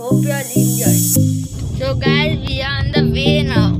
Hope you all enjoy. So guys, we are on the way now.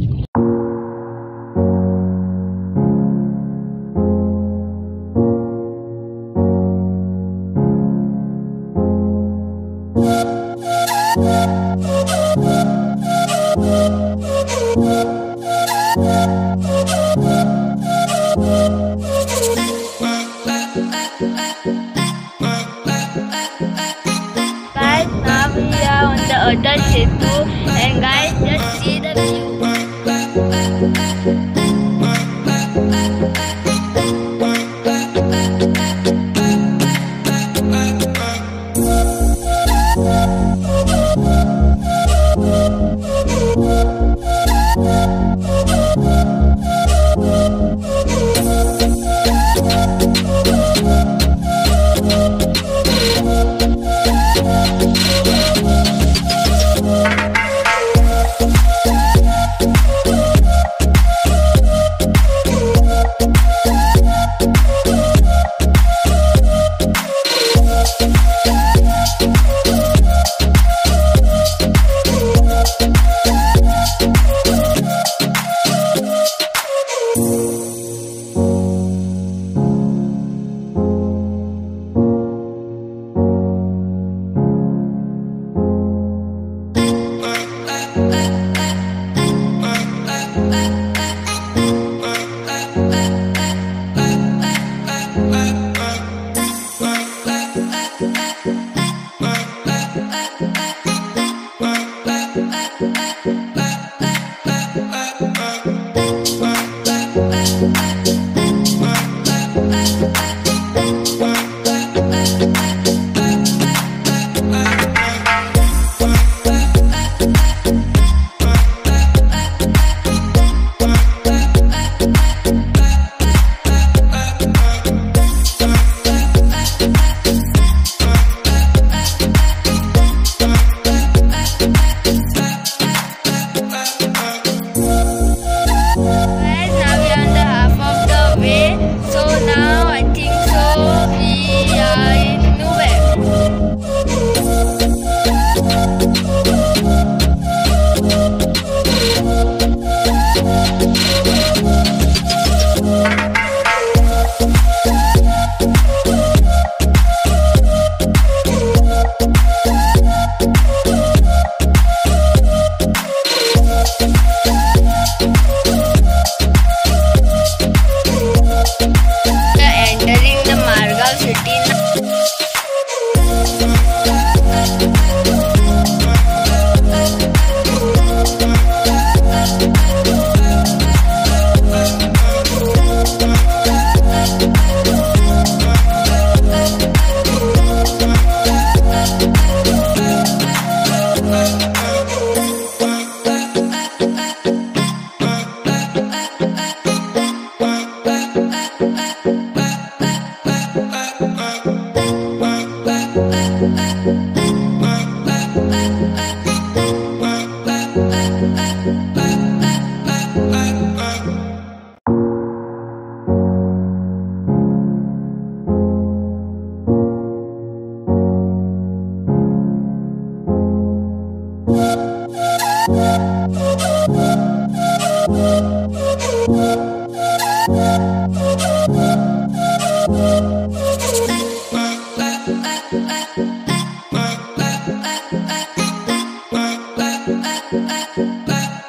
back.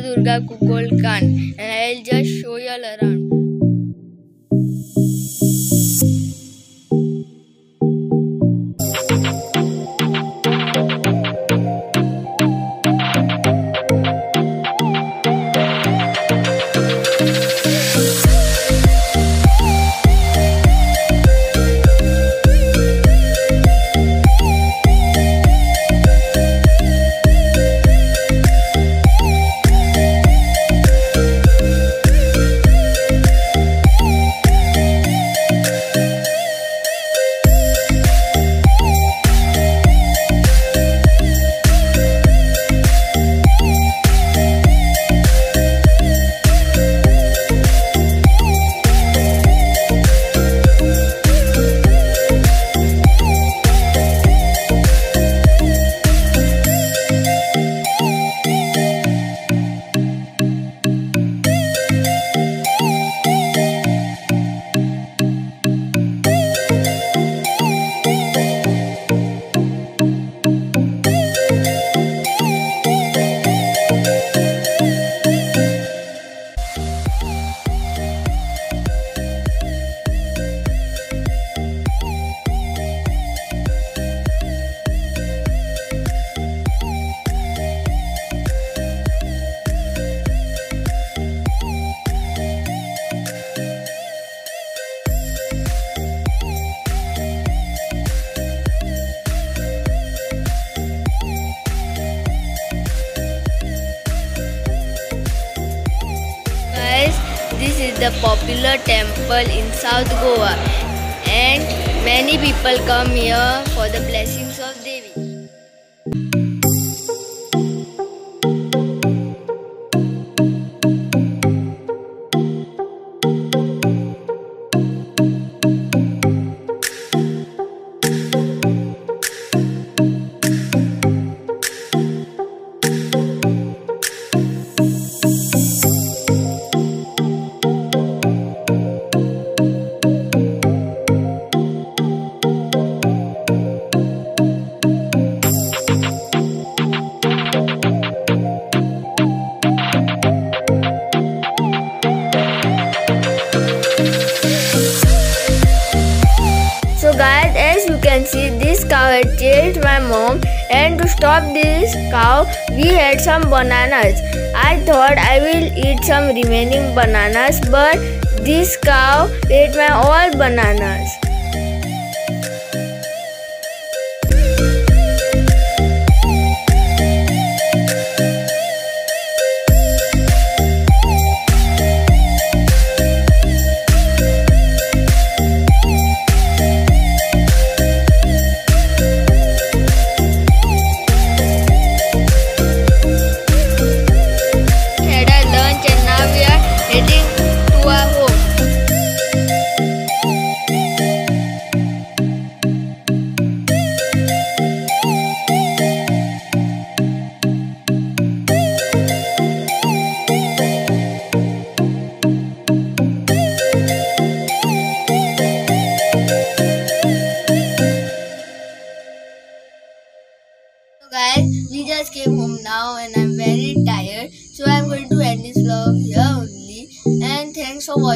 Durga Kukol Khan and I'll just show you all around. The popular temple in South Goa and many people come here for the blessings of Devi. Stop this cow, we had some bananas. I thought I will eat some remaining bananas but this cow ate my all bananas.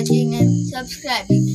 Watching and subscribing.